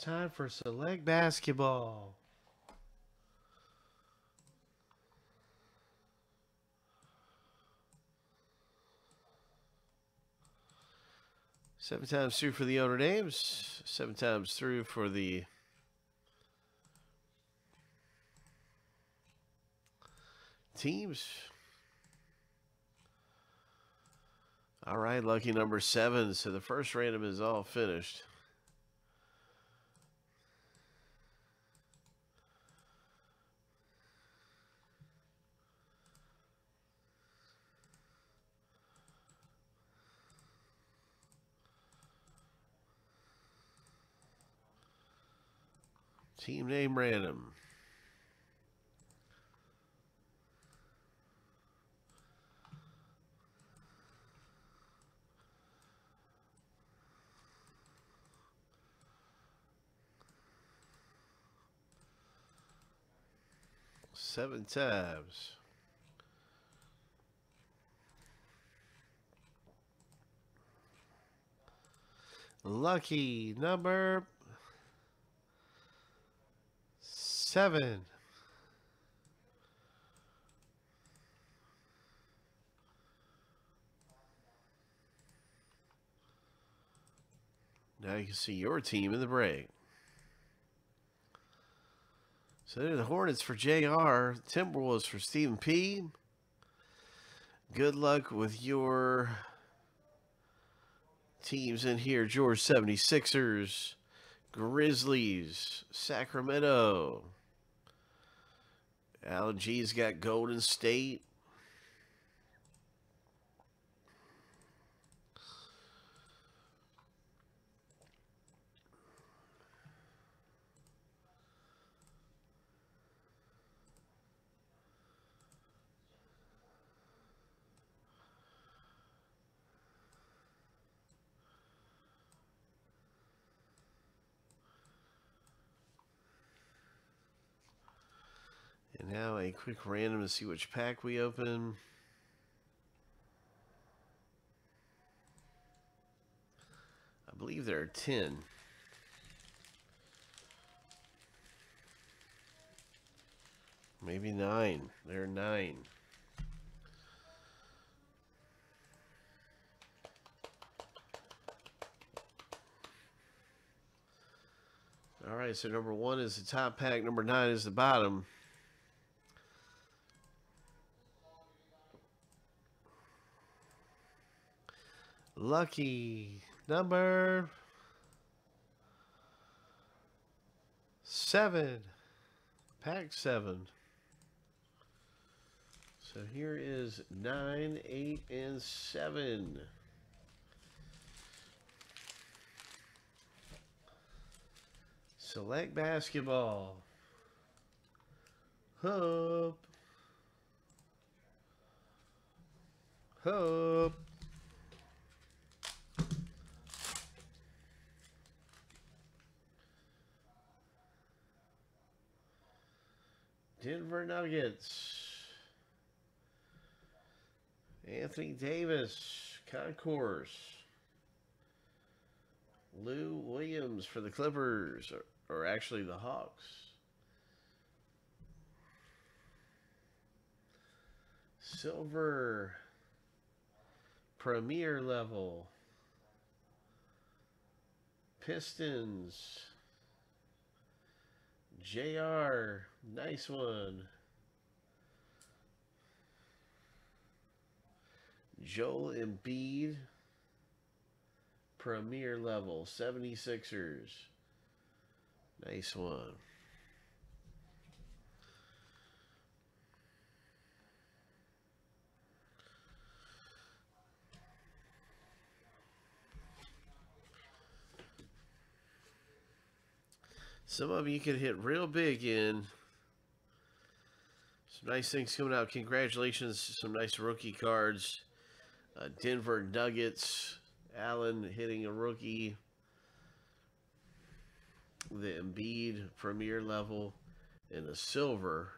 time for select basketball. Seven times through for the owner names. Seven times through for the teams. All right, lucky number seven. So the first random is all finished. Team name random. Seven tabs. Lucky number seven. Now you can see your team in the break. So the Hornets for JR, Timberwolves for Stephen P. Good luck with your teams in here. George 76ers, Grizzlies, Sacramento. Alan G's got Golden State. Now a quick random to see which pack we open. I believe there are 10. Maybe nine. There are nine. All right, so number one is the top pack, number nine is the bottom. Lucky number seven. Pack seven. So here is nine, eight, and seven. Select basketball. Hope. Hope. Denver Nuggets. Anthony Davis, Concourse. Lou Williams for the Clippers, or, or actually the Hawks. Silver Premier level. Pistons. JR, nice one. Joel Embiid, premier level, 76ers. Nice one. Some of you can hit real big in. Some nice things coming out. Congratulations. Some nice rookie cards. Uh, Denver Nuggets. Allen hitting a rookie. The Embiid premier level. And the silver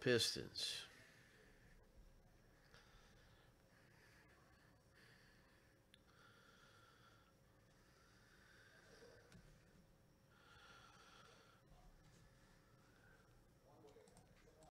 Pistons.